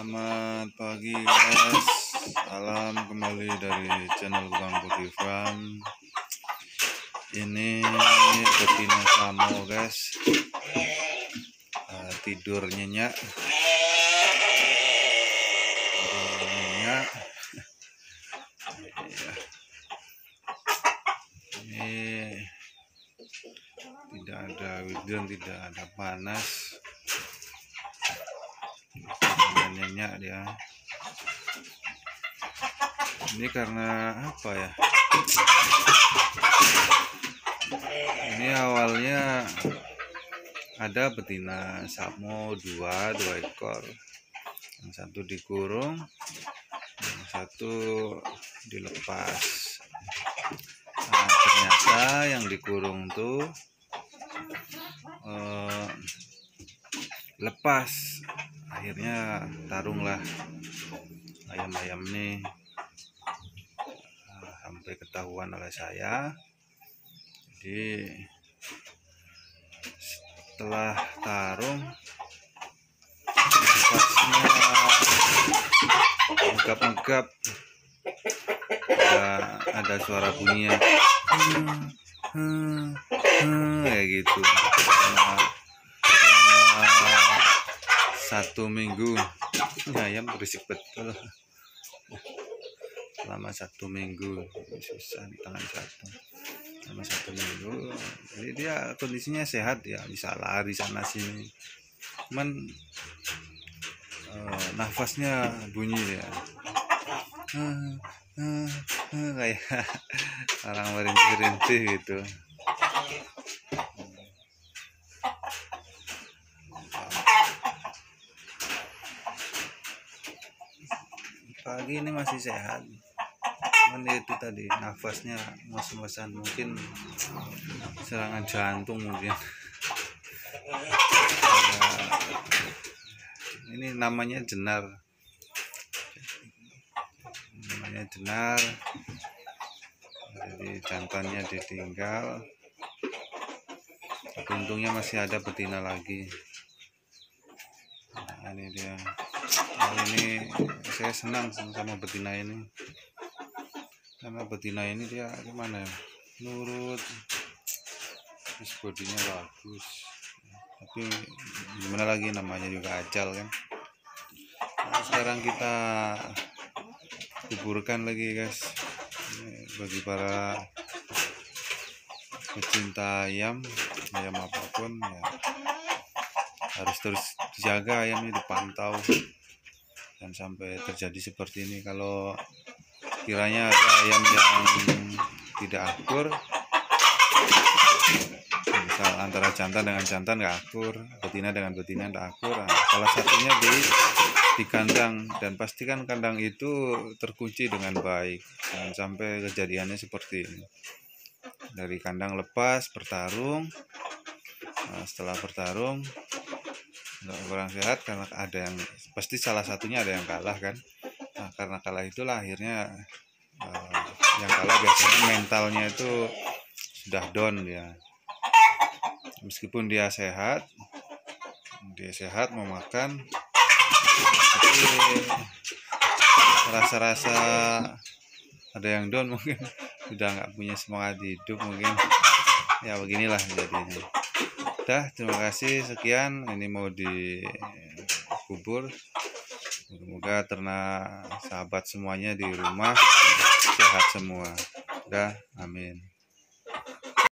Selamat pagi guys. Salam kembali dari channel Bang Putih Farm Ini betina samo guys. Uh, Tidur nyenyak. Tidur nyenyak. Ini tidak ada hujan, tidak ada panas nyenyak dia. Ini karena apa ya? Ini awalnya ada betina samo dua dua ekor. Yang satu dikurung yang satu dilepas. Nah, ternyata yang dikurung tuh eh, lepas akhirnya tarunglah ayam-ayam ini uh, sampai ketahuan oleh saya. Jadi setelah tarung pasnya megap-megap ada suara bunyinya hmm, hmm, hmm, kayak gitu satu minggu. Ayam berisik betul. Selama satu minggu. Susah di tangan satu. Selama satu minggu. Jadi dia kondisinya sehat ya. Bisa lari sana sini. Cuman uh, nafasnya bunyi ya. Uh, uh, kayak orang merintih-rintih gitu pagi ini masih sehat. Cuman itu tadi nafasnya ngos-ngosan. Mungkin serangan jantung mungkin. Ini namanya jenar. Namanya jenar. Jadi jantannya ditinggal. Untungnya masih ada betina lagi nah, ini dia. Nah, ini saya senang sama betina ini. Karena betina ini dia gimana ya? Nurut. Terus bodinya bagus. Tapi gimana lagi? Namanya juga ajal kan? Nah, sekarang kita kuburkan lagi guys. Bagi para pecinta ayam ayam apa pun ya. Harus terus dijaga ayamnya dipantau. Dan sampai terjadi seperti ini kalau kiranya ada ayam yang tidak akur misal antara jantan dengan jantan nggak akur betina dengan betina nggak akur nah, salah satunya di di kandang. Dan pastikan kandang itu terkunci dengan baik. Dan sampai kejadiannya seperti ini. Dari kandang lepas bertarung nah, setelah bertarung nggak kurang sehat karena ada yang pasti salah satunya ada yang kalah kan. Nah karena kalah itulah akhirnya uh, yang kalah biasanya mentalnya itu sudah down ya meskipun dia sehat dia sehat mau makan tapi rasa-rasa ada yang down mungkin sudah nggak punya semangat hidup mungkin. Ya beginilah jadinya udah terima kasih sekian. Ini mau dikubur. Semoga ternak sahabat semuanya di rumah sehat semua. Udah amin